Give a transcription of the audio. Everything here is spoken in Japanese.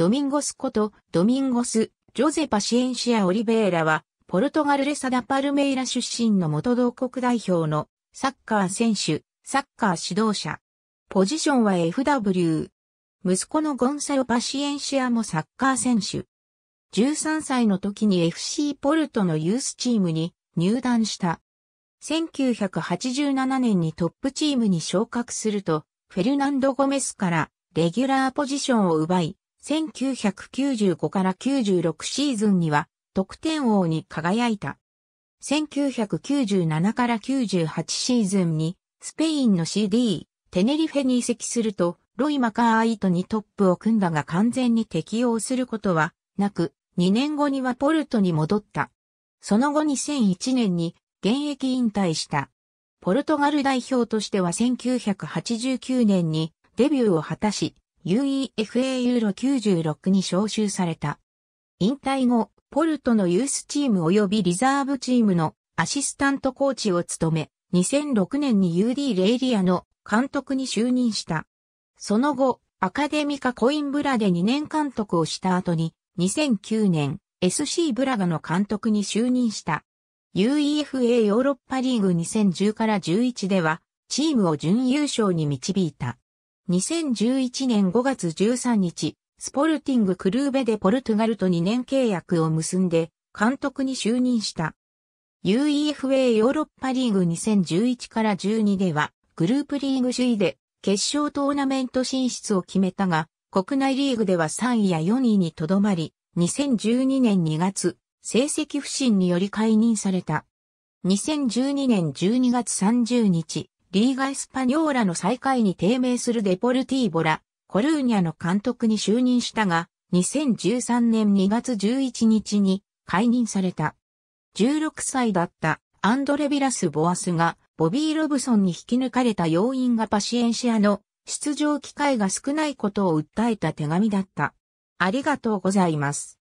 ドミンゴスことドミンゴス、ジョゼパシエンシア・オリベーラは、ポルトガルレサダ・パルメイラ出身の元同国代表のサッカー選手、サッカー指導者。ポジションは FW。息子のゴンサロ・パシエンシアもサッカー選手。13歳の時に FC ポルトのユースチームに入団した。1987年にトップチームに昇格すると、フェルナンド・ゴメスからレギュラーポジションを奪い、1995から96シーズンには得点王に輝いた。1997から98シーズンにスペインの CD、テネリフェに移籍すると、ロイ・マカーイトにトップを組んだが完全に適用することはなく、2年後にはポルトに戻った。その後2001年に現役引退した。ポルトガル代表としては1989年にデビューを果たし、UEFA ユーロ96に招集された。引退後、ポルトのユースチーム及びリザーブチームのアシスタントコーチを務め、2006年に UD レイリアの監督に就任した。その後、アカデミカコインブラで2年監督をした後に、2009年、SC ブラガの監督に就任した。UEFA ヨーロッパリーグ2010から11では、チームを準優勝に導いた。2011年5月13日、スポルティングクルーベでポルトガルと2年契約を結んで、監督に就任した。UEFA ヨーロッパリーグ2011から12では、グループリーグ首位で決勝トーナメント進出を決めたが、国内リーグでは3位や4位にとどまり、2012年2月、成績不振により解任された。2012年12月30日、リーガ・エスパニョーラの最下位に低迷するデポルティーボラ、コルーニャの監督に就任したが、2013年2月11日に解任された。16歳だったアンドレ・ビラス・ボアスがボビー・ロブソンに引き抜かれた要因がパシエンシアの出場機会が少ないことを訴えた手紙だった。ありがとうございます。